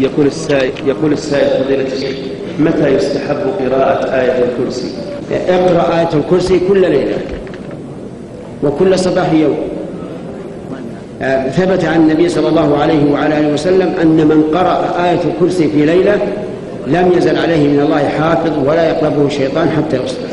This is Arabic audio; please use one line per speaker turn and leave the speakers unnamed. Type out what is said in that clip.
يقول السائل يقول السائل فضيلة الشيخ متى يستحب قراءة آية الكرسي؟
اقرأ آية الكرسي كل ليلة وكل صباح يوم آه، ثبت عن النبي صلى الله عليه وعلى آله وسلم أن من قرأ آية الكرسي في ليلة لم يزل عليه من الله حافظ ولا يقربه شيطان حتى يصبح